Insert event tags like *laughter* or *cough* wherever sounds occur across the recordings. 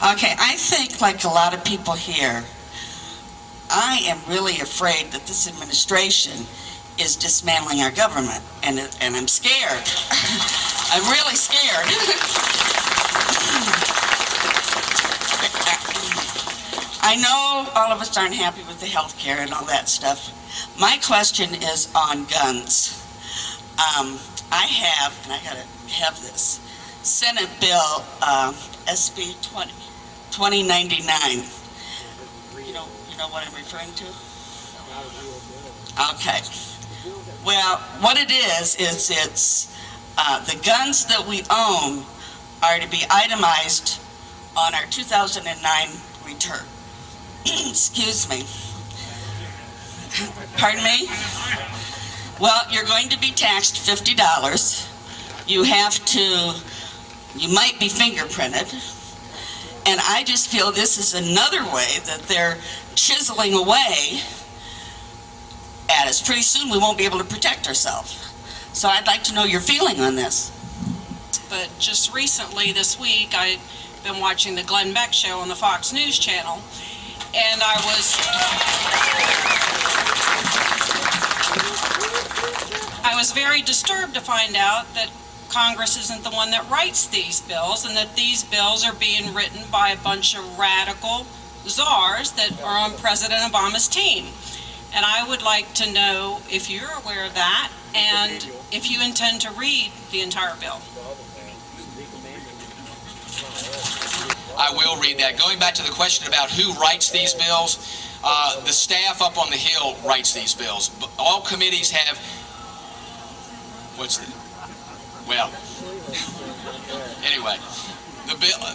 Okay, I think like a lot of people here, I am really afraid that this administration is dismantling our government, and, and I'm scared. *laughs* I'm really scared. *laughs* I know all of us aren't happy with the health care and all that stuff. My question is on guns. Um, I have, and I gotta have this, Senate Bill, um, SB 20, 2099. You know, you know what I'm referring to? Okay. Well, what it is, is it's, uh, the guns that we own are to be itemized on our 2009 return. *clears throat* Excuse me. Pardon me? Well, you're going to be taxed $50. You have to, you might be fingerprinted. And I just feel this is another way that they're chiseling away at us. Pretty soon, we won't be able to protect ourselves. So I'd like to know your feeling on this. But just recently, this week, I've been watching the Glenn Beck Show on the Fox News Channel, and I was... I was very disturbed to find out that Congress isn't the one that writes these bills, and that these bills are being written by a bunch of radical czars that are on President Obama's team. And I would like to know if you're aware of that, and if you intend to read the entire bill. I will read that. Going back to the question about who writes these bills, uh, the staff up on the Hill writes these bills. All committees have, what's the, well, anyway, the bill, uh,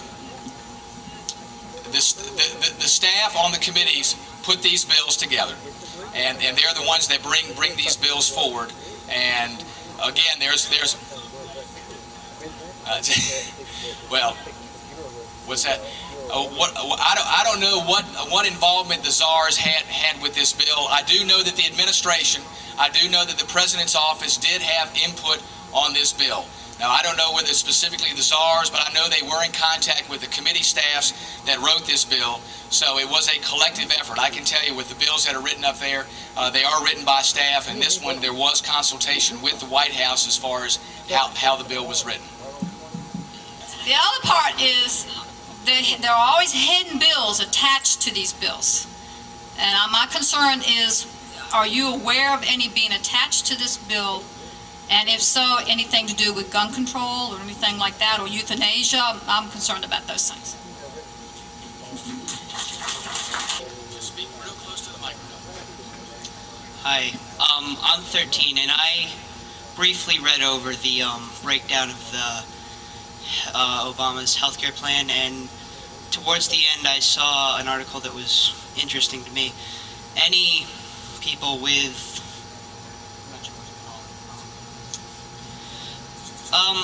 this, the, the, the staff on the committees put these bills together. And, and they're the ones that bring, bring these bills forward. And again, there's, there's, uh, *laughs* well, What's that? Oh, what, I don't, I don't know what, what involvement the czars had, had with this bill. I do know that the administration, I do know that the president's office did have input on this bill. Now, I don't know whether specifically the czars, but I know they were in contact with the committee staffs that wrote this bill. So it was a collective effort. I can tell you with the bills that are written up there, uh, they are written by staff, and this one, there was consultation with the White House as far as how, how the bill was written. The other part is there, there are always hidden bills attached to these bills. And uh, my concern is, are you aware of any being attached to this bill? And if so, anything to do with gun control or anything like that, or euthanasia? I'm- concerned about those things. Hi, um, I'm 13, and I briefly read over the um, breakdown of the uh, Obama's healthcare plan, and towards the end, I saw an article that was interesting to me. Any people with um,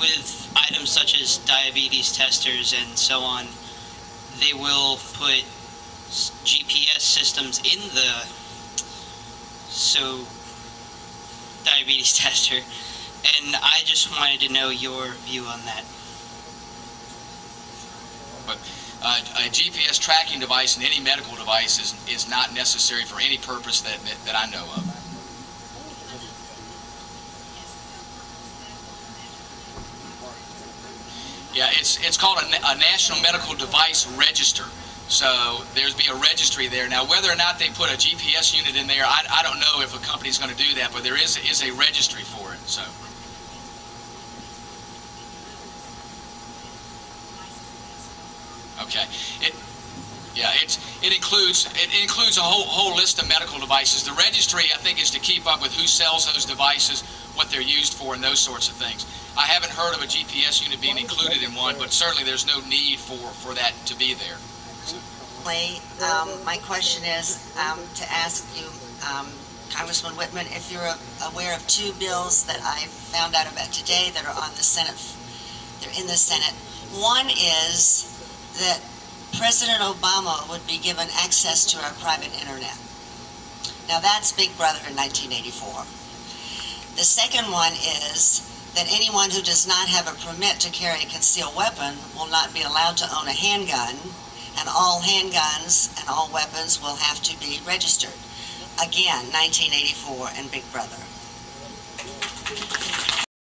with items such as diabetes testers and so on, they will put GPS systems in the so diabetes *laughs* tester, and I just wanted to know your view on that. Uh, a GPS tracking device in any medical device is, is not necessary for any purpose that, that, that I know of. Yeah, it's, it's called a, a National Medical Device Register. So there's be a registry there. Now, whether or not they put a GPS unit in there, I, I don't know if a company's going to do that, but there is, is a registry for it, so. Okay. It, yeah, it's, it includes, it includes a whole, whole list of medical devices. The registry, I think, is to keep up with who sells those devices, what they're used for, and those sorts of things. I haven't heard of a GPS unit being included in one, but certainly there's no need for, for that to be there. Um, my question is, um, to ask you, um, Congressman Wittman, if you're aware of two bills that I found out about today that are on the Senate, they're in the Senate. One is that President Obama would be given access to our private internet. Now that's Big Brother in 1984. The second one is that anyone who does not have a permit to carry a concealed weapon will not be allowed to own a handgun, and all handguns and all weapons will have to be registered. Again, 1984 and Big Brother.